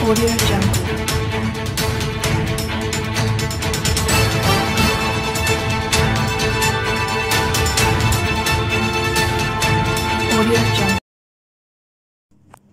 Audio Jungle.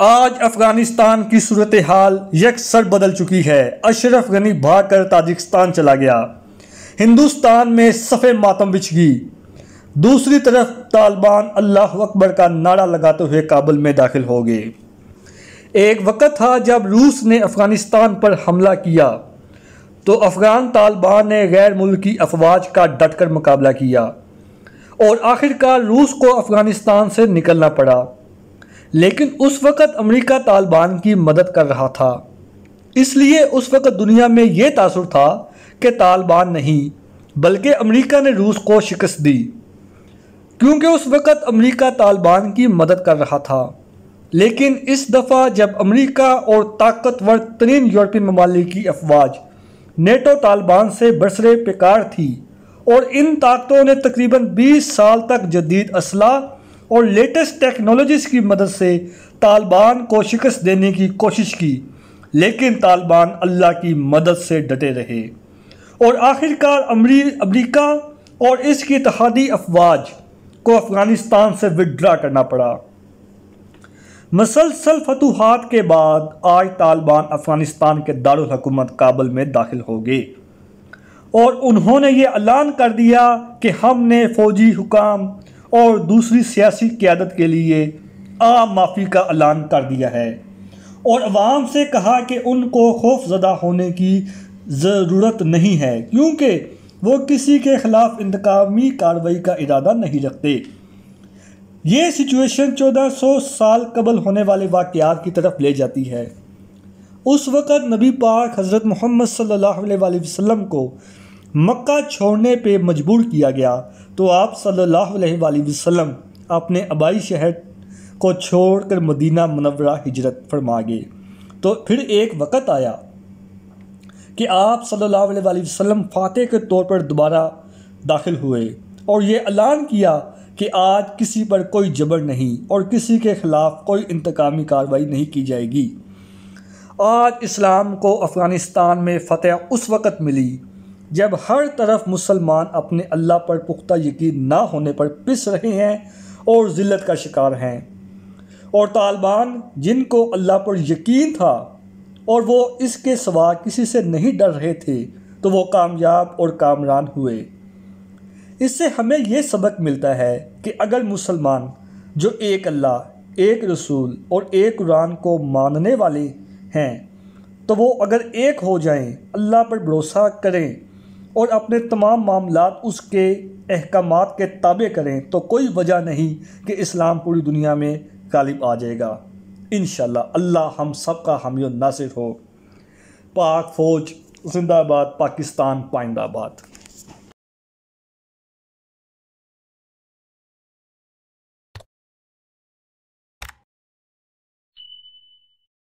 आज अफ़गानिस्तान की सूरत हाल यकसर बदल चुकी है। अशरफ गनी भागकर ताजिकिस्तान चला गया। हिंदुस्तान में सफ़े मातम बिछ गई। दूसरी तरफ़ तालिबान अल्लाह अकबर का नारा लगाते हुए काबुल में दाखिल हो गए। एक वक्त था जब रूस ने अफ़गानिस्तान पर हमला किया तो अफ़गान तालिबान ने गैर मुल्की अफवाज का डटकर मुकाबला किया और आखिरकार रूस को अफ़गानिस्तान से निकलना पड़ा। लेकिन उस वक़्त अमेरिका तालिबान की मदद कर रहा था। इसलिए उस वक़्त दुनिया में ये तासुर था कि तालिबान नहीं, बल्कि अमेरिका ने रूस को शिकस्त दी, क्योंकि उस वक़्त अमेरिका तालिबान की मदद कर रहा था। लेकिन इस दफ़ा जब अमेरिका और ताकतवर तरीन यूरोपीय ममालिक की अफवाज नेटो तालिबान से बरसरे पेकार थी और इन ताकतों ने तकरीबन 20 साल तक जदीद असला और लेटेस्ट टेक्नोलॉजीज़ की मदद से तालिबान को शिकस्त देने की कोशिश की। लेकिन तालिबान अल्लाह की मदद से डटे रहे। और आखिरकार अमरी अमरीका और इसकी इतिहादी अफवाज को अफ़गानिस्तान से विड्रा करना पड़ा। मसलसल फतूहात के बाद आज तालिबान अफ़गानिस्तान के दारुल हुकूमत काबुल में दाखिल हो गए। और उन्होंने ये ऐलान कर दिया कि हमने फ़ौजी हुकाम और दूसरी सियासी क़्यादत के लिए आम माफ़ी का ऐलान कर दिया है। और आवाम से कहा कि उनको खौफजदा होने की ज़रूरत नहीं है, क्योंकि वो किसी के ख़िलाफ़ इंतकामी कार्रवाई का इरादा नहीं रखते। ये सिचुएशन 1400 साल कबल होने वाले वाक़ात की तरफ़ ले जाती है। उस वक़्त नबी पाक हज़रत मोहम्मद सल्लल्लाहु अलैहि वसल्लम को मक्का छोड़ने पे मजबूर किया गया। तो आप सल्लल्लाहु अलैहि वसल्लम अपने आबाई शहर को छोड़कर मदीना मनवरा हिजरत फरमा गए तो फिर एक वक़्त आया कि आप सल्लल्लाहु अलैहि वसल्लम फातह के तौर पर दोबारा दाखिल हुए और ये ऐलान किया कि आज किसी पर कोई जबर नहीं और किसी के ख़िलाफ़ कोई इंतकामी कार्रवाई नहीं की जाएगी। आज इस्लाम को अफ़गानिस्तान में फ़तह उस वक़्त मिली जब हर तरफ़ मुसलमान अपने अल्लाह पर पुख्ता यकीन ना होने पर पिस रहे हैं और ज़िल्लत का शिकार हैं। और तालिबान, जिनको अल्लाह पर यकीन था और वो इसके सवा किसी से नहीं डर रहे थे तो वो कामयाब और कामरान हुए। इससे हमें ये सबक मिलता है कि अगर मुसलमान, जो एक अल्लाह, एक रसूल और एक कुरान को मानने वाले हैं तो वो अगर एक हो जाएँ, अल्लाह पर भरोसा करें और अपने तमाम मामला उसके अहकाम के ताबे करें तो कोई वजह नहीं कि इस्लाम पूरी दुनिया में गालिब आ जाएगा। इन अल्लाह हम सब का हामी नासिर हो। पाक फ़ौज, जिंदाबाद, पाकिस्तान, पाइंदाबाद।